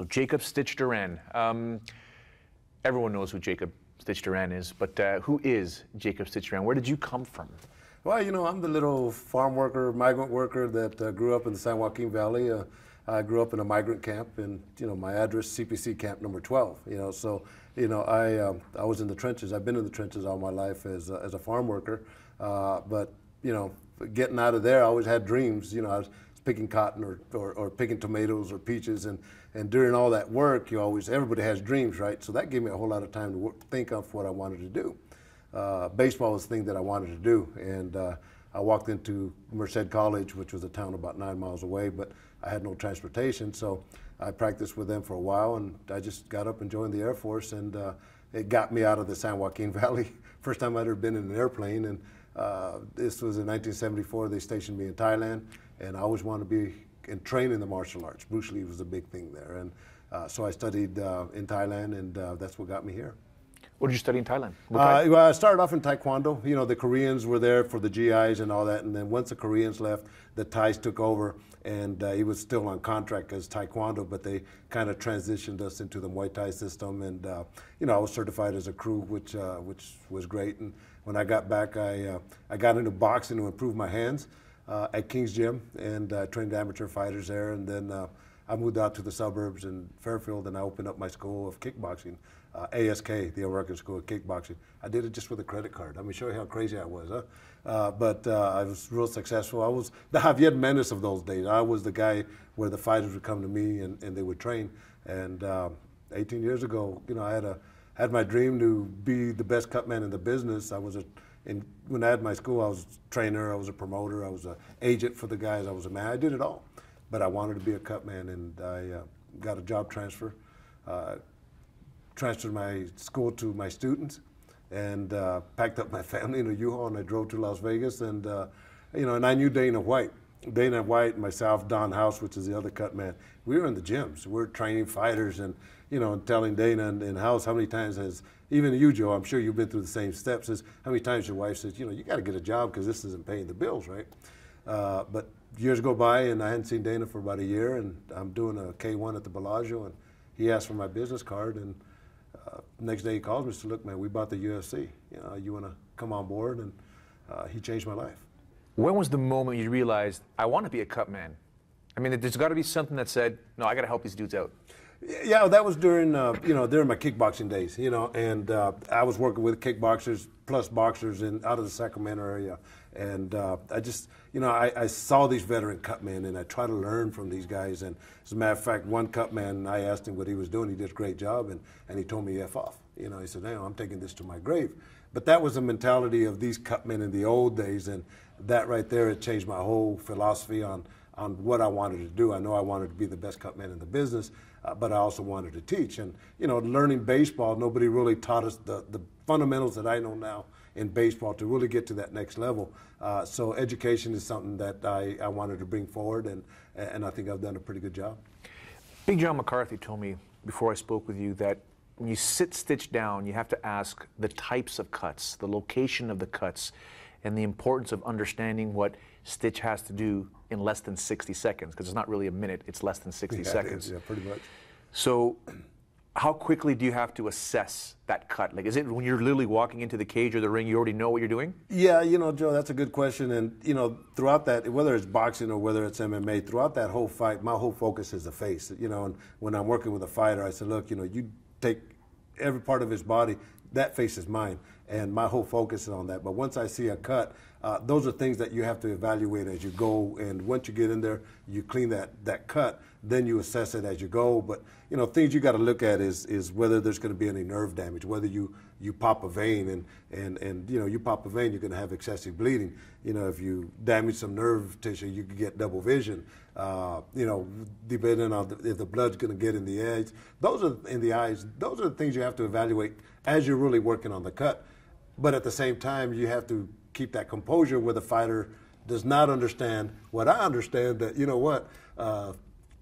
So Jacob Stitch Duran. Um, everyone knows who Jacob Stitch Duran is, but uh, who is Jacob Stitch Duran? Where did you come from? Well, you know, I'm the little farm worker, migrant worker that uh, grew up in the San Joaquin Valley. Uh, I grew up in a migrant camp, and you know, my address CPC camp number 12. You know, so you know, I um, I was in the trenches. I've been in the trenches all my life as a, as a farm worker, uh, but you know, getting out of there, I always had dreams. You know, I was picking cotton or, or, or, picking tomatoes or peaches, and and during all that work, you always everybody has dreams, right? So that gave me a whole lot of time to work, think of what I wanted to do. Uh, baseball was the thing that I wanted to do, and uh, I walked into Merced College, which was a town about nine miles away, but I had no transportation, so I practiced with them for a while, and I just got up and joined the Air Force, and uh, it got me out of the San Joaquin Valley. First time I'd ever been in an airplane, and uh, this was in 1974. They stationed me in Thailand, and I always wanted to be and train in the martial arts. Bruce Lee was a big thing there, and uh, so I studied uh, in Thailand, and uh, that's what got me here. What did you study in Thailand? Uh, well, I started off in Taekwondo. You know, the Koreans were there for the GIs and all that, and then once the Koreans left, the Thais took over, and uh, he was still on contract as Taekwondo, but they kind of transitioned us into the Muay Thai system, and uh, you know, I was certified as a kru, which uh, which was great. And when I got back, I uh, I got into boxing to improve my hands uh, at King's Gym, and trained amateur fighters there, and then. I moved out to the suburbs in Fairfield and I opened up my school of kickboxing uh, ASK, the American School of Kickboxing. I did it just with a credit card. I mean, show you how crazy I was, huh? Uh, but uh, I was real successful. I was the Javier Mendez of those days. I was the guy where the fighters would come to me and, and they would train. And uh, 18 years ago, you know, I had a had my dream to be the best cut man in the business. I was a and when I had my school, I was a trainer, I was a promoter, I was an agent for the guys, I was a man. I did it all. But I wanted to be a cut man, and I uh, got a job transfer. Uh, transferred my school to my students and uh, packed up my family in a U-Haul and I drove to Las Vegas and uh, you know and I knew Dana White. Dana White, myself, Don House, which is the other cut man, we were in the gyms. We are training fighters and you know telling Dana and House how many times has even you Joe, I'm sure you've been through the same steps as how many times your wife says, you know, you got to get a job because this isn't paying the bills, right? Uh, but years go by and I hadn't seen Dana for about a year and I'm doing a K1 at the Bellagio and he asked for my business card and uh, next day he calls me and said, look, man, we bought the UFC. You know, you want to come on board? And uh, he changed my life. When was the moment you realized, I want to be a cut man? I mean, there's got to be something that said, no, I got to help these dudes out. Yeah, that was during uh, you know during my kickboxing days, you know, and uh, I was working with kickboxers plus boxers in out of the Sacramento area, and uh, I just, you know, I, I, saw these veteran cutmen and I try to learn from these guys. And as a matter of fact, one cutman, I asked him what he was doing. He did a great job and, and he told me F off. You know, he said, hey, I'm taking this to my grave. But that was the mentality of these cutmen in the old days. And that right there, it changed my whole philosophy on, on what I wanted to do. I know I wanted to be the best cutman in the business, uh, but I also wanted to teach. And, you know, learning baseball, nobody really taught us the, the fundamentals that I know now in baseball to really get to that next level. Uh, so education is something that I, I wanted to bring forward, and, and I think I've done a pretty good job. Big John McCarthy told me before I spoke with you that when you sit stitch down, you have to ask the types of cuts, the location of the cuts, and the importance of understanding what Stitch has to do in less than 60 seconds, because it's not really a minute, it's less than 60 yeah, seconds. yeah, pretty much. So how quickly do you have to assess that cut? Like, is it when you're literally walking into the cage or the ring, you already know what you're doing? Yeah, you know, Joe, that's a good question. And, you know, throughout that, whether it's boxing or whether it's MMA, throughout that whole fight, my whole focus is the face. You know, and when I'm working with a fighter, I say, look, you know, you take every part of his body, that face is mine. And my whole focus is on that. But once I see a cut, uh, those are things that you have to evaluate as you go. And once you get in there, you clean that, that cut, then you assess it as you go. But you know, things you got to look at is is whether there's going to be any nerve damage, whether you you pop a vein and and and you know you pop a vein, you're going to have excessive bleeding. You know, if you damage some nerve tissue, you could get double vision. Uh, you know, depending on the, if the blood's going to get in the eyes, those are in the eyes. Those are the things you have to evaluate as you're really working on the cut. But at the same time, you have to keep that composure where the fighter does not understand what I understand that, you know what, uh,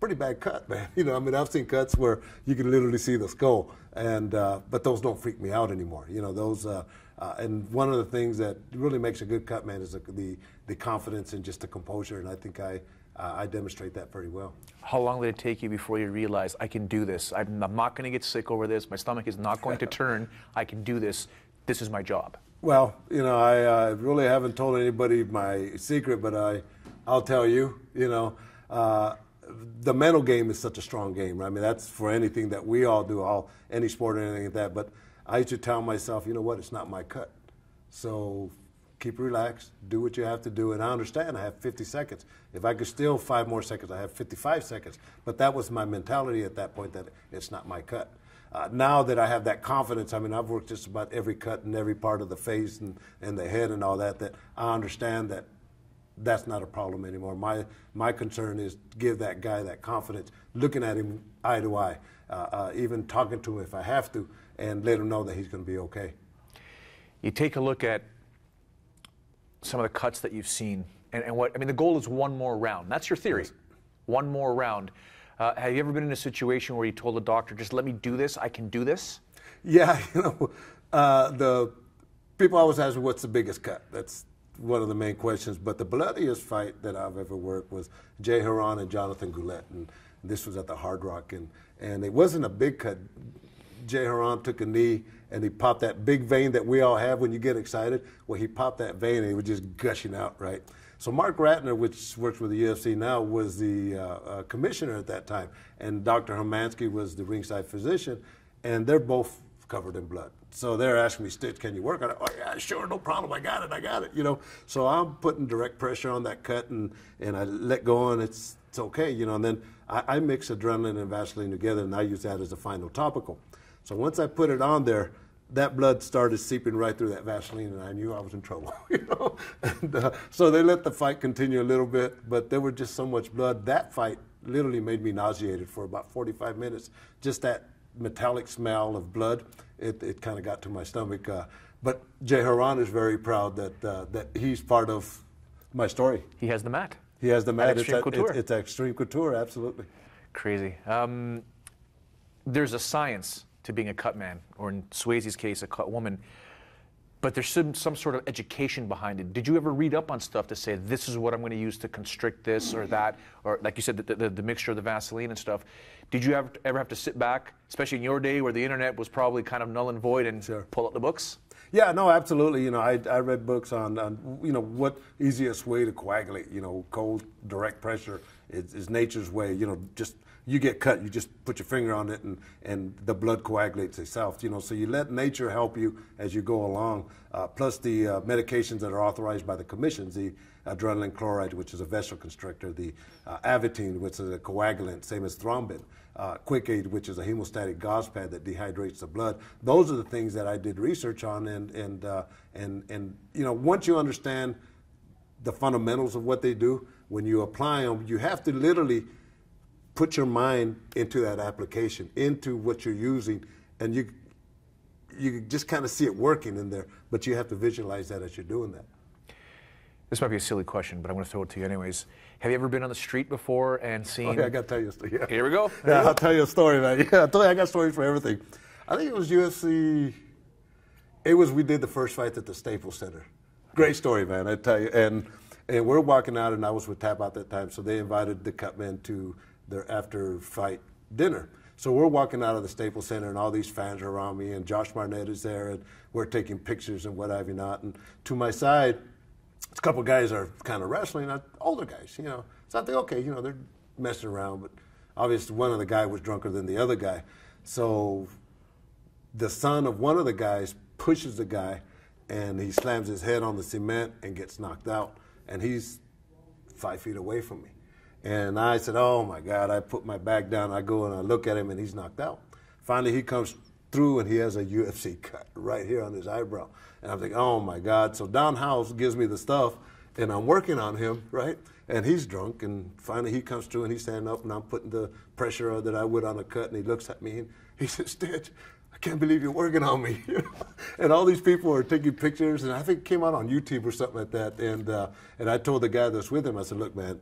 pretty bad cut, man. You know, I mean, I've seen cuts where you can literally see the skull, and uh, but those don't freak me out anymore. You know, those. Uh, uh, and one of the things that really makes a good cut man is the, the, the confidence and just the composure. And I think I uh, I demonstrate that very well. How long did it take you before you realized I can do this? I'm I'm not going to get sick over this. My stomach is not going to turn. I can do this. This is my job. Well, you know, I uh, really haven't told anybody my secret, but I, I'll tell you. You know, uh, the mental game is such a strong game. Right? I mean, that's for anything that we all do, all any sport or anything like that. But I used to tell myself, you know what, it's not my cut. So keep relaxed, do what you have to do. And I understand I have 50 seconds. If I could steal five more seconds, I have 55 seconds. But that was my mentality at that point that it's not my cut. Uh, now that I have that confidence, I mean, I've worked just about every cut in every part of the face and, and the head and all that, that I understand that that's not a problem anymore. My, my concern is give that guy that confidence, looking at him eye to eye, uh, uh, even talking to him if I have to, and let him know that he's going to be okay. You take a look at some of the cuts that you've seen, and, and what I mean. The goal is one more round. That's your theory. Yes. One more round. Uh, have you ever been in a situation where you told the doctor, "Just let me do this. I can do this"? Yeah, you know, uh, the people always ask me what's the biggest cut. That's one of the main questions. But the bloodiest fight that I've ever worked was Jay Hieron and Jonathan Goulet, and this was at the Hard Rock, and and it wasn't a big cut. Jay Hieron took a knee and he popped that big vein that we all have when you get excited. Well, he popped that vein and it was just gushing out, right? So Marc Ratner, which works with the UFC now, was the uh, uh, commissioner at that time, and Dr. Hermansky was the ringside physician, and they're both covered in blood. So they're asking me, Stitch, can you work on it? Oh yeah, sure, no problem. I got it. I got it. You know. So I'm putting direct pressure on that cut, and and I let go, and it's it's okay. You know. And then I, I mix adrenaline and Vaseline together, and I use that as a final topical. So once I put it on there, that blood started seeping right through that Vaseline, and I knew I was in trouble. You know, and, uh, so they let the fight continue a little bit, but there was just so much blood. That fight literally made me nauseated for about 45 minutes. Just that metallic smell of blood, it, it kind of got to my stomach. Uh, but Jay Hieron is very proud that uh, that he's part of my story. He has the mat. He has the mat. Xtreme it's, Couture. It's, it's Xtreme Couture, absolutely. Crazy. Um, there's a science to being a cut man, or in Swayze's case, a cut woman. But there's some, some sort of education behind it. Did you ever read up on stuff to say this is what I'm going to use to constrict this or that, or like you said, the, the, the mixture of the Vaseline and stuff? Did you ever, ever have to sit back, especially in your day where the internet was probably kind of null and void, and Sure. pull out the books? Yeah, no, absolutely. You know, I, I read books on, on, you know, what easiest way to coagulate. You know, cold, direct pressure is, is nature's way. You know, just you get cut, you just put your finger on it, and, and the blood coagulates itself. You know, so you let nature help you as you go along. Uh, plus the uh, medications that are authorized by the commissions, the adrenaline chloride, which is a vessel constrictor, the uh, which is a coagulant, same as thrombin uh, Quick Aid, which is a hemostatic gauze pad that dehydrates the blood. Those are the things that I did research on, and and uh, and and you know, once you understand the fundamentals of what they do, when you apply them, you have to literally put your mind into that application, into what you're using, and you you just kind of see it working in there, but you have to visualize that as you're doing that. This might be a silly question, but I'm going to throw it to you anyways. Have you ever been on the street before and oh, seen? Oh, yeah, I got to tell you a story. Yeah. Here we go. Yeah, I'll tell you a story, man. Yeah, tell you, I got stories for everything. I think it was UFC. It was we did the first fight at the Staples Center. Great story, man. I tell you, and and we're walking out, and I was with Tap out that time, so they invited the Cutmen to their after fight dinner. So we're walking out of the Staples Center, and all these fans are around me, and Josh Barnett is there, and we're taking pictures and what have you not. And to my side, a couple guys are kind of wrestling, older guys, you know. So I think, okay, you know, they're messing around, but obviously one of the guy was drunker than the other guy. So the son of one of the guys pushes the guy, and he slams his head on the cement and gets knocked out, and he's five feet away from me. And I said, oh my God, I put my back down, I go and I look at him, and he's knocked out. Finally, he comes through and he has a UFC cut right here on his eyebrow. And I'm thinking, oh my God. So Don House gives me the stuff and I'm working on him, right? And he's drunk and finally he comes through and he's standing up and I'm putting the pressure that I would on a cut and he looks at me and he says, Stitch, I can't believe you're working on me. and all these people are taking pictures and I think it came out on YouTube or something like that. And, uh, and I told the guy that's with him, I said, look, man,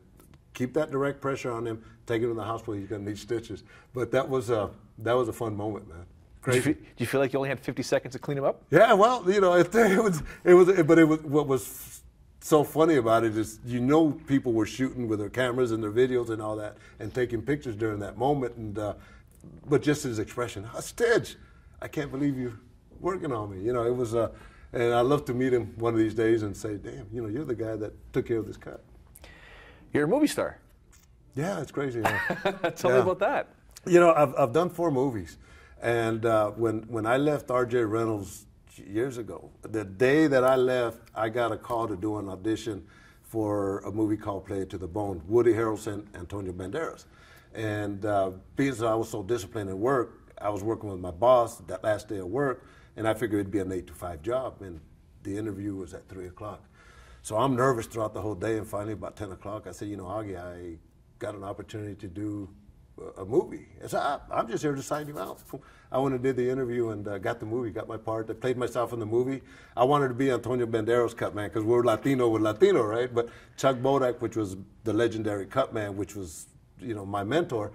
keep that direct pressure on him, take him to the hospital, he's gonna need stitches. But that was a, that was a fun moment, man. Did you, Crazy. feel, do you feel like you only had 50 seconds to clean him up? Yeah, well, you know, it, it was, it was, but it was what was so funny about it is you know people were shooting with their cameras and their videos and all that and taking pictures during that moment and uh, but just his expression, oh, Stitch, I can't believe you're working on me. You know, it was uh, and I'd love to meet him one of these days and say, damn, you know, you're the guy that took care of this cut. You're a movie star. Yeah, it's crazy. huh? Tell me about that. You know, I've, I've done four movies. And uh, when, when I left RJ Reynolds years ago, the day that I left, I got a call to do an audition for a movie called Play It to the Bone, Woody Harrelson, Antonio Banderas. And uh, because I was so disciplined at work, I was working with my boss that last day of work, and I figured it'd be an eight to five job. And the interview was at three o'clock. So I'm nervous throughout the whole day, and finally about 10 o'clock, I said, you know, Augie, I got an opportunity to do a- movie. Said, I, I'm just here to sign you out. I went and did the interview and uh, got the movie, got my part. I played myself in the movie. I wanted to be Antonio Banderas cut man because we're Latino with Latino, right? But Chuck Bodak, which was the legendary cut man, which was, you know, my mentor,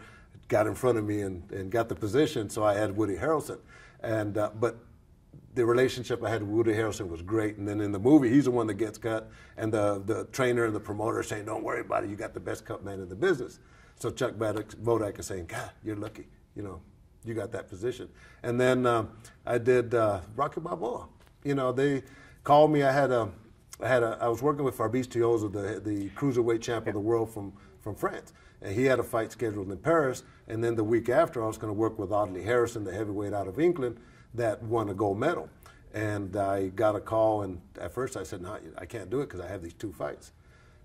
got in front of me and, and got the position. So I had Woody Harrelson. And, uh, but the relationship I had with Woody Harrelson was great. And then in the movie, he's the one that gets cut, and the, the trainer and the promoter are saying, "Don't worry about it. You got the best cut man in the business." So Chuck Bodak, is saying, "God, you're lucky. You know, you got that position." And then um, I did uh, Rocky Balboa. You know, they called me. I had a, I had a, I was working with Fabrice Tiozzo, the the cruiserweight champ of the world from from France. And he had a fight scheduled in Paris, and then the week after, I was going to work with Audley Harrison, the heavyweight out of England, that won a gold medal. And I got a call, and at first I said, "No, I can't do it because I have these two fights."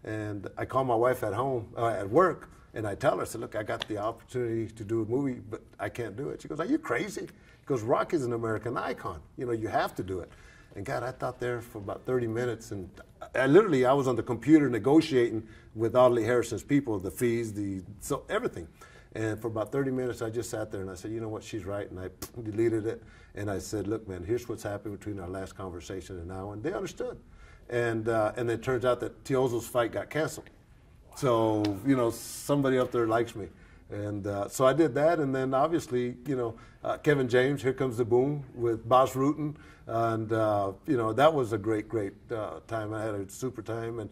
And I called my wife at home, uh, at work, and I tell her, I said, "Look, I got the opportunity to do a movie, but I can't do it." She goes, "Are you crazy?" Because Rock is an American icon. You know, you have to do it. And God, I thought there for about 30 minutes, and I literally I was on the computer negotiating with Audley Harrison's people, the fees, the so everything. And for about 30 minutes, I just sat there and I said, you know what, she's right. And I deleted it. And I said, look, man, here's what's happened between our last conversation and now. And they understood. And, uh, and it turns out that Tiozzo's fight got canceled. So, you know, somebody up there likes me. And uh, so I did that. And then obviously, you know, uh, Kevin James, Here Comes the Boom with Bas Rutten. And, uh, you know, that was a great, great uh, time. I had a super time. And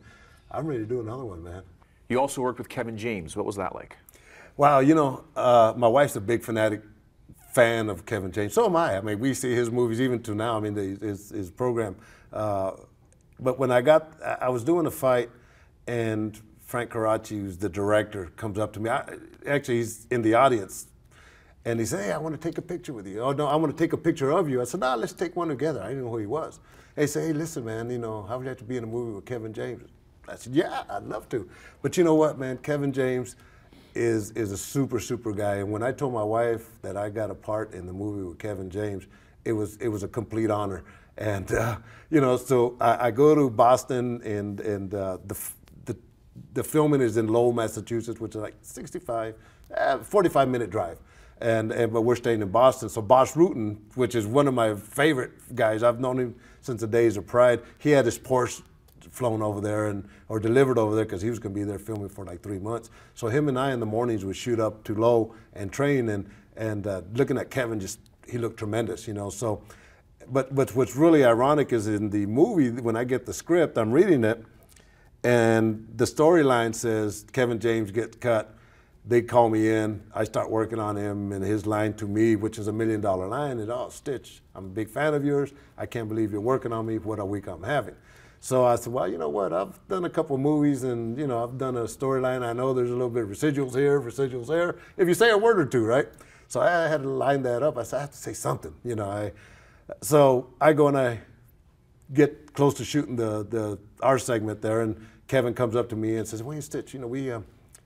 I'm ready to do another one, man. You also worked with Kevin James. What was that like? Wow, you know, uh, my wife's a big fanatic fan of Kevin James. So am I. I mean, we see his movies even to now. I mean, the, his, his program. Uh, but when I got, I was doing a fight, and Frank Coraci, who's the director, comes up to me. I, actually, he's in the audience, and he said, "Hey, I want to take a picture with you." Oh no, I want to take a picture of you. I said, "No, let's take one together." I didn't know who he was. He said, "Hey, listen, man, you know, how would you like to be in a movie with Kevin James?" I said, "Yeah, I'd love to." But you know what, man, Kevin James is is a super super guy. And when I told my wife that I got a part in the movie with Kevin James, it was it was a complete honor. And uh, you know, so I, I go to Boston, and and uh, the, the the filming is in Lowell, Massachusetts, which is like 65, uh, 45 minute drive. And, and but we're staying in Boston. So Bas Rutten, which is one of my favorite guys, I've known him since the days of Pride. He had his Porsche flown over there and or delivered over there because he was going to be there filming for like three months. So him and I in the mornings would shoot up to Low and train and and uh, looking at Kevin, just he looked tremendous, you know. So, but but what's really ironic is in the movie when I get the script, I'm reading it, and the storyline says Kevin James gets cut. They call me in. I start working on him and his line to me, which is a million dollar line. And oh, Stitch, I'm a big fan of yours. I can't believe you're working on me. What a week I'm having. So I said, well, you know what? I've done a couple movies and, you know, I've done a storyline. I know there's a little bit of residuals here, residuals there. If you say a word or two, right? So I had to line that up. I said, I have to say something, you know. I, so I go and I get close to shooting the, the our segment there, and Kevin comes up to me and says, Wayne Stitch, you know, we, uh,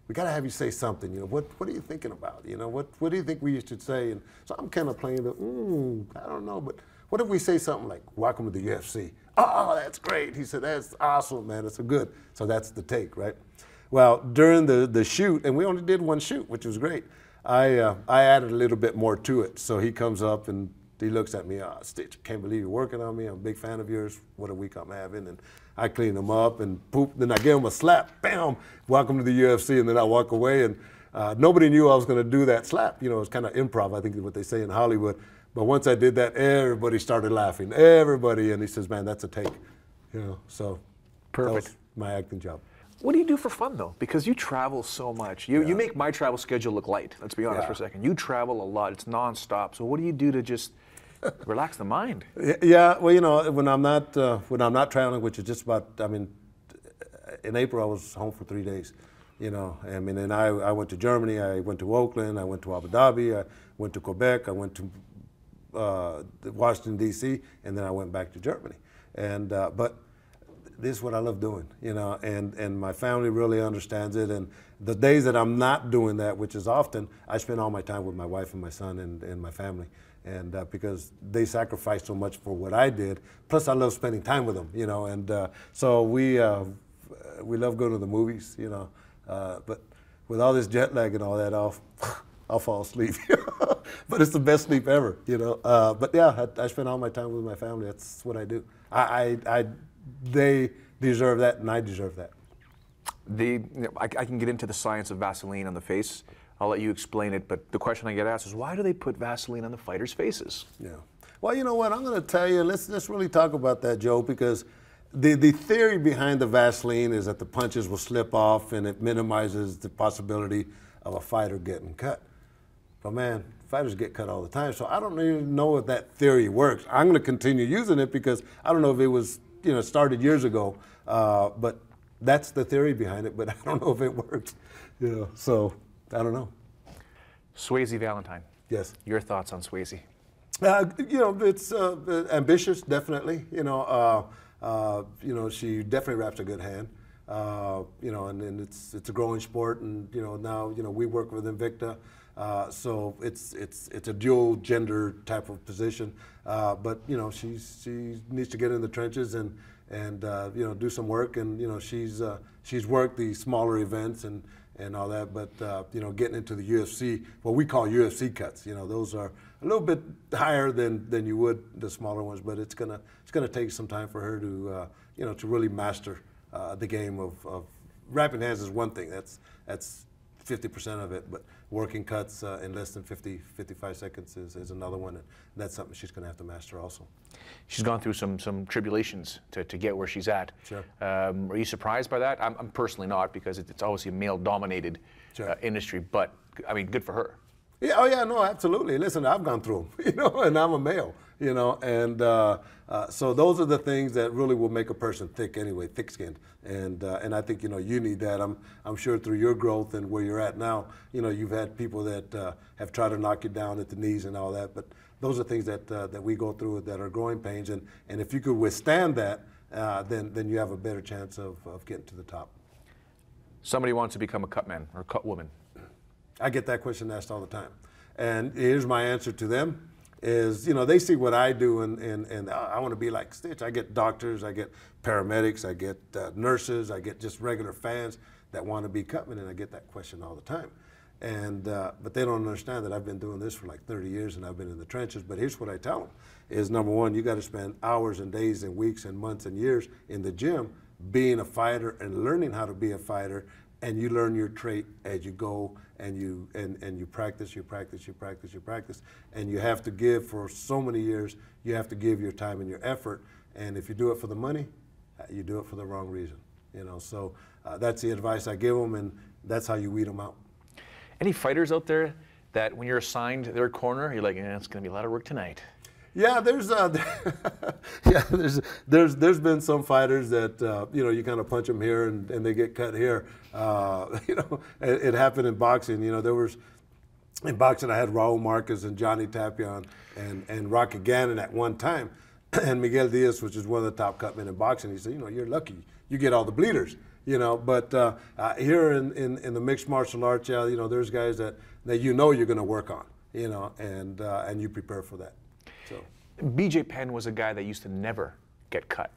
we got to have you say something. You know, what, what are you thinking about? You know, what, what do you think we should say? And so I'm kind of playing the, mm, I don't know, but what if we say something like, welcome to the UFC? Oh, that's great. He said, that's awesome, man. That's a good. So that's the take, right? Well, during the, the shoot, and we only did one shoot, which was great, I, uh, I added a little bit more to it. So he comes up and he looks at me, oh, Stitch, can't believe you're working on me. I'm a big fan of yours. What a week I'm having. And I clean him up and poop. Then I give him a slap. Bam! Welcome to the UFC. And then I walk away. And uh, nobody knew I was going to do that slap. You know, it's kind of improv, I think is what they say in Hollywood. But once I did that, everybody started laughing. Everybody. And he says, man, that's a take. You know, so Perfect. That was my acting job. What do you do for fun though? Because you travel so much. You, you make my travel schedule look light. Let's be honest Yeah. for a second. You travel a lot. It's nonstop. So what do you do to just relax the mind? Yeah, well, you know, when I'm not uh, when I'm not traveling, which is just about, I mean, in April I was home for three days. You know, I mean, and I, I went to Germany, I went to Oakland, I went to Abu Dhabi, I went to Quebec, I went to uh, Washington D.C., and then I went back to Germany. And uh, but this is what I love doing, you know, and, and my family really understands it. And the days that I'm not doing that, which is often, I spend all my time with my wife and my son and, and my family. And uh, because they sacrificed so much for what I did, plus I love spending time with them, you know. And uh, so we, uh, we love going to the movies, you know. Uh, but with all this jet lag and all that, I'll, I'll fall asleep. but it's the best sleep ever, you know. Uh, but yeah, I, I spend all my time with my family. That's what I do. I, I, I, they deserve that, and I deserve that. The, you know, I, I can get into the science of Vaseline on the face. I'll let you explain it. But the question I get asked is why do they put Vaseline on the fighters' faces? Yeah. Well, you know what? I'm going to tell you. Let's let's really talk about that, Joe, because the the theory behind the Vaseline is that the punches will slip off and it minimizes the possibility of a fighter getting cut. But man, fighters get cut all the time, so I don't even know if that theory works. I'm going to continue using it because I don't know if it was you know started years ago, uh, but that's the theory behind it. But I don't know if it works. You know, so I don't know. Swayze Valentine. Yes. Your thoughts on Swayze? Uh, you know, it's uh, ambitious, definitely. You know, uh, uh, you know, she definitely wraps a good hand. Uh, you know, and, and it's it's a growing sport, and you know now you know we work with Invicta, uh, so it's it's it's a dual gender type of position. Uh, but you know, she's she needs to get in the trenches and and uh, you know do some work, and you know she's uh, she's worked the smaller events and and all that. But uh, you know, getting into the UFC, what we call UFC cuts, you know, those are a little bit higher than, than you would the smaller ones. But it's gonna it's gonna take some time for her to uh, you know to really master uh, the game of, of wrapping hands is one thing. That's that's 50% of it, but working cuts uh, in less than 50, 55 seconds is, is another one, and that's something she's going to have to master also. She's gone through some some tribulations to, to get where she's at. Sure. Um, are you surprised by that? I'm, I'm personally not because it, it's obviously a male-dominated Sure. uh, industry. But I mean, good for her. Yeah, oh yeah, no, absolutely. Listen, I've gone through them, you know, and I'm a male, you know, and uh, uh, so those are the things that really will make a person thick anyway, thick-skinned, and uh, and I think you know you need that. I'm I'm sure through your growth and where you're at now, you know, you've had people that uh, have tried to knock you down at the knees and all that, but those are things that uh, that we go through that are growing pains, and and if you could withstand that, uh, then then you have a better chance of, of getting to the top. Somebody wants to become a cut man or a cut woman. I get that question asked all the time. And here's my answer to them is, you know, they see what I do and, and, and I want to be like Stitch. I get doctors, I get paramedics, I get uh, nurses, I get just regular fans that want to be cutmen, and I get that question all the time. And, uh, but they don't understand that I've been doing this for like 30 years and I've been in the trenches. But here's what I tell them is number one, you got to spend hours and days and weeks and months and years in the gym being a fighter and learning how to be a fighter and you learn your trait as you go and you and, and you practice you practice you practice you practice. And you have to give for so many years you have to give your time and your effort. And if you do it for the money uh, you do it for the wrong reason you know? So uh, that's the advice i give them and that's how you weed them out. Any fighters out there that when you're assigned their corner, you're like, eh, it's going to be a lot of work tonight. Yeah, there's uh, yeah, there's there's there's been some fighters that uh, you know you kind of punch them here and, and they get cut here. Uh, you know, it, it happened in boxing. You know, there was in boxing I had Raul Marquez and Johnny Tapia and and Rocky Gannon at one time, and Miguel Diaz, which is one of the top cutmen in boxing. He said, you know, you're lucky, you get all the bleeders. You know, but uh, uh, here in, in, in the mixed martial arts, yeah, you know, there's guys that, that you know you're going to work on, you know, and uh, and you prepare for that. So. BJ Penn was a guy that used to never get cut.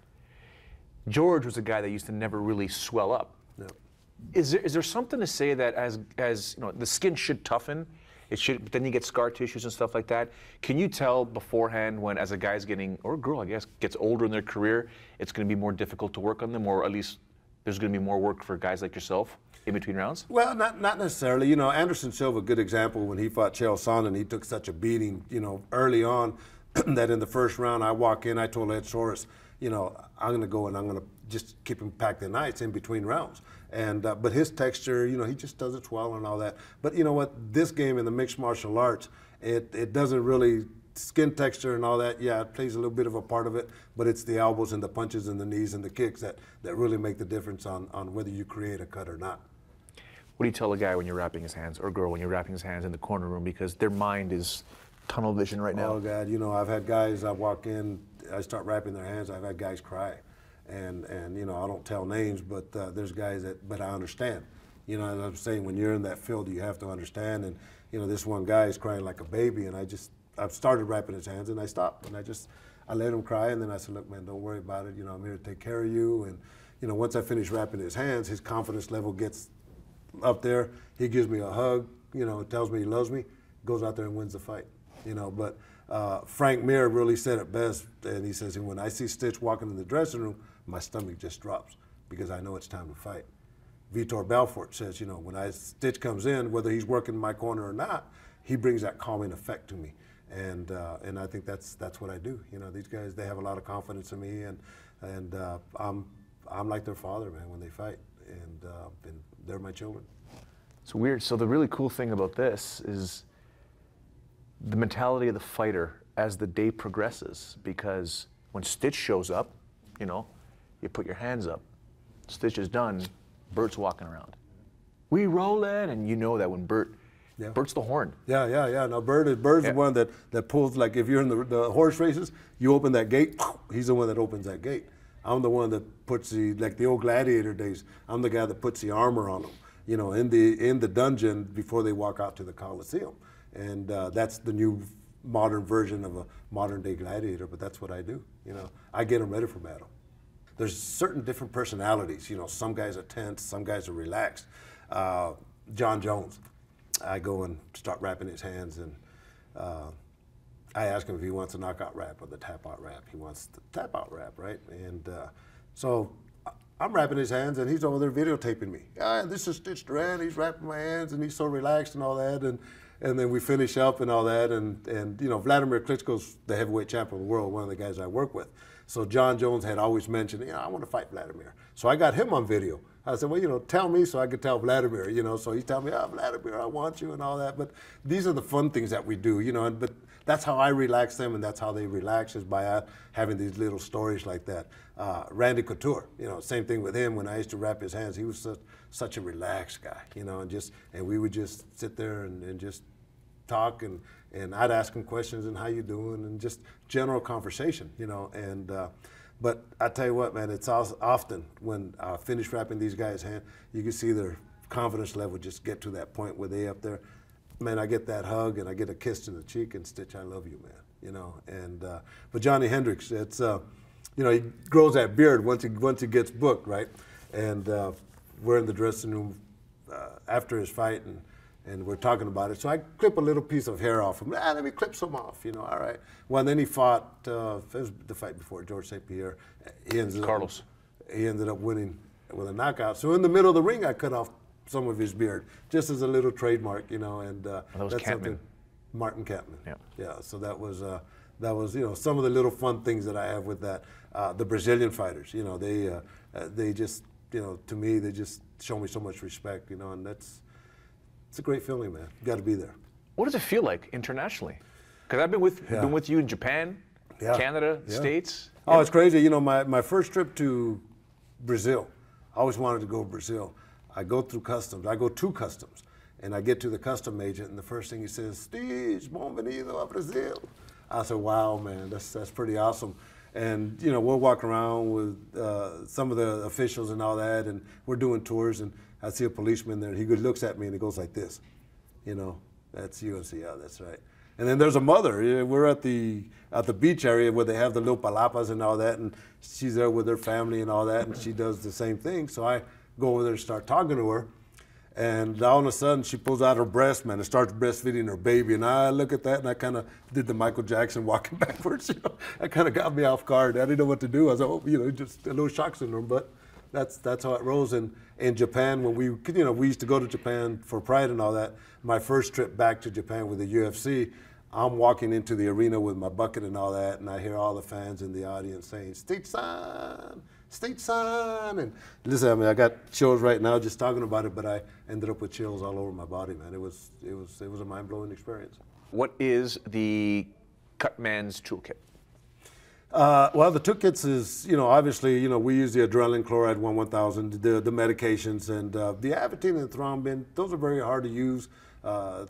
George was a guy that used to never really swell up. Is there, is there something to say that as as you know the skin should toughen, it should but then you get scar tissues and stuff like that. Can you tell beforehand when as a guy's getting or a girl I guess gets older in their career, it's going to be more difficult to work on them, or at least there's going to be more work for guys like yourself in between rounds? Well, not not necessarily. You know, Anderson Silva, a good example when he fought Chael Sonnen, he took such a beating, you know, early on that in the first round I walk in, I told Ed Soares, you know, I'm going to go and I'm going to just keep him packed the ice in between rounds. And uh, but his texture, you know, he just does it well and all that. But you know what? This game in the mixed martial arts, it it doesn't really skin texture and all that. Yeah, it plays a little bit of a part of it, but it's the elbows and the punches and the knees and the kicks that that really make the difference on on whether you create a cut or not. What do you tell a guy when you're wrapping his hands, or girl when you're wrapping his hands in the corner room because their mind is tunnel vision right now? Oh God, you know, I've had guys. I walk in, I start wrapping their hands. I've had guys cry, and and you know, I don't tell names, but uh, there's guys that, but I understand. You know, as I'm saying, when you're in that field, you have to understand. And you know, this one guy is crying like a baby, and I just, I've started wrapping his hands, and I stopped, and I just, I let him cry, and then I said, look, man, don't worry about it. You know, I'm here to take care of you. And you know, once I finish wrapping his hands, his confidence level gets up there. He gives me a hug. You know, tells me he loves me. Goes out there and wins the fight. You know, but uh, Frank Mir really said it best, and he says, when I see Stitch walking in the dressing room, my stomach just drops because I know it's time to fight. Vitor Belfort says, you know, when I Stitch comes in, whether he's working my corner or not, he brings that calming effect to me, and uh, and I think that's that's what I do. You know, these guys they have a lot of confidence in me, and and uh, I'm I'm like their father, man, when they fight, and uh, and they're my children. It's weird. So the really cool thing about this is the mentality of the fighter as the day progresses, because when Stitch shows up, you know, you put your hands up. Stitch is done. Burt's walking around. We rolling, and you know that when Burt, Yeah. Burt's the horn. Yeah, yeah, yeah. Now Bird is Bird's Yeah. the one that, that pulls like if you're in the, the horse races, you open that gate. He's the one that opens that gate. I'm the one that puts the like the old gladiator days. I'm the guy that puts the armor on them. You know, in the in the dungeon before they walk out to the Coliseum, and uh, that's the new modern version of a modern day gladiator. But that's what I do. You know, I get them ready for battle there's certain different personalities. You know, some guys are tense, some guys are relaxed. Uh, Jon Jones, I go and start wrapping his hands, and uh, I ask him if he wants a knockout wrap or the tap out wrap. He wants the tap out wrap, right? And uh, so I'm wrapping his hands, and he's over there videotaping me. Ah, this is Stitch Duran. He's wrapping my hands, and he's so relaxed and all that. And and then we finish up and all that. And and you know, Vladimir Klitschko's the heavyweight champion of the world, one of the guys I work with. So Jon Jones had always mentioned, you know, I want to fight Vladimir. So I got him on video. I said, well, you know, tell me so I could tell Vladimir, you know. So he's telling me, oh, Vladimir, I want you and all that. But these are the fun things that we do, you know. And, but that's how I relax them, and that's how they relax is by uh, having these little stories like that. Uh, Randy Couture, you know, same thing with him. When I used to wrap his hands, he was such, such a relaxed guy, you know, and just and we would just sit there and, and just talk and, and I'd ask him questions and how you doing and just general conversation, you know. And uh, but I tell you what, man, it's often when I finish wrapping these guys' hand, you can see their confidence level just get to that point where they up there. Man, I get that hug and I get a kiss in the cheek and Stitch, I love you, man. You know. And uh, but Johnny Hendricks, it's uh, you know he grows that beard once he once he gets booked, right? And uh, we're in the dressing room uh, after his fight and and we're talking about it. So I clip a little piece of hair off him. Ah, let me clip some off, you know, all right. Well, then he fought, uh, it was the fight before George St. Pierre. He ended Carlos. Up, he ended up winning with a knockout. So in the middle of the ring, I cut off some of his beard, just as a little trademark, you know, and uh, That was that's something. Martin Kampmann. Yeah. Yeah, so that was, uh, that was, you know, some of the little fun things that I have with that. Uh, the Brazilian fighters, you know, they, uh, uh, they just, you know, to me, they just show me so much respect, you know, and that's, it's a great feeling, man. You got to be there. What does it feel like internationally? Because I've been with Yeah. been with you in Japan, Yeah. Canada, Yeah. States. Oh, it's crazy. You know, my, my first trip to Brazil, I always wanted to go to Brazil. I go through customs. I go to customs. And I get to the custom agent, and the first thing he says, Steve, bienvenido a Brazil. I said, wow, man, that's, that's pretty awesome. And, you know, we'll walk around with uh, some of the officials and all that, and we're doing tours, and I see a policeman there, and he looks at me, and he goes like this, you know, that's you. And say, yeah, that's right. And then there's a mother. We're at the at the beach area where they have the little palapas and all that, and she's there with her family and all that, and she does the same thing. So I go over there and start talking to her, and all of a sudden she pulls out her breast, man, and starts breastfeeding her baby. And I look at that, and I kind of did the Michael Jackson walking backwards. You know, that kind of got me off guard. I didn't know what to do. I was like, oh, you know, just a little shock syndrome, but that's that's how it rolls. And in Japan, when we you know we used to go to Japan for Pride and all that. My first trip back to Japan with the UFC, I'm walking into the arena with my bucket and all that, and I hear all the fans in the audience saying, "Steve San, state son. And listen, I mean, I got chills right now just talking about it, but I ended up with chills all over my body, man. It was, it was, it was a mind blowing experience. What is the Cutman's toolkit? Uh, well, the two kits is, you know, obviously, you know, we use the adrenaline chloride 1 1000, the, the medications, and uh, the Avitene and Thrombin, those are very hard to use. Uh,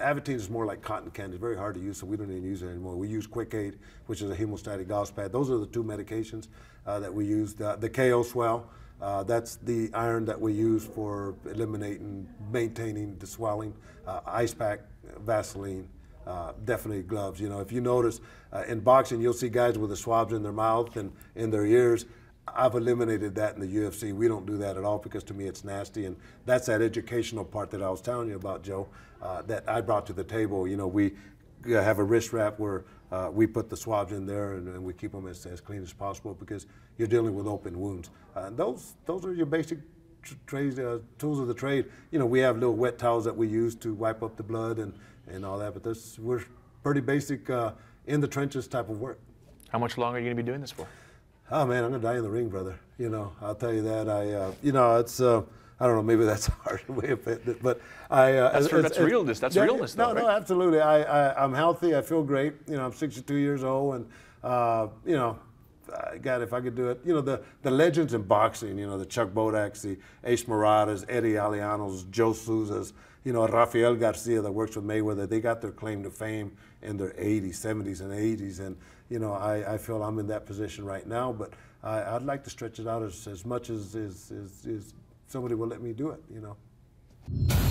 Avitene is more like cotton candy, very hard to use, so we don't even use it anymore. We use Quick Aid, which is a hemostatic gauze pad. Those are the two medications uh, that we use. The, the KO swell, uh, that's the iron that we use for eliminating, maintaining the swelling. Uh, ice pack, Vaseline, uh, definitely gloves. You know, if you notice uh, in boxing, you'll see guys with the swabs in their mouth and in their ears. I've eliminated that in the UFC. We don't do that at all because to me it's nasty, and that's that educational part that I was telling you about, Joe, uh, that I brought to the table. You know, we have a wrist wrap where uh, we put the swabs in there and, and we keep them as, as, clean as possible because you're dealing with open wounds. Uh, those those are your basic trades, uh, tools of the trade. You know, we have little wet towels that we use to wipe up the blood and, and all that, but this we're pretty basic uh, in the trenches type of work. How much longer are you going to be doing this for? Oh man, I'm gonna die in the ring, brother. You know, I'll tell you that. I, uh, you know, it's. Uh, I don't know. Maybe that's a hard way of putting it, but I. Uh, that's, that's realness. That's yeah, realness, though, No, right? no, absolutely. I, I, I'm healthy. I feel great. You know, I'm 62 years old, and uh, you know, God, if I could do it, you know, the, the legends in boxing, you know, the Chuck Bodaks, the Ace Marottas, Eddie Alianos, Joe Souzas, you know, Rafael Garcia that works with Mayweather, they got their claim to fame in their 80s, 70s, and 80s. And, you know, I, I feel I'm in that position right now, but I, would like to stretch it out as, as much as, as, as, as somebody will let me do it, you know.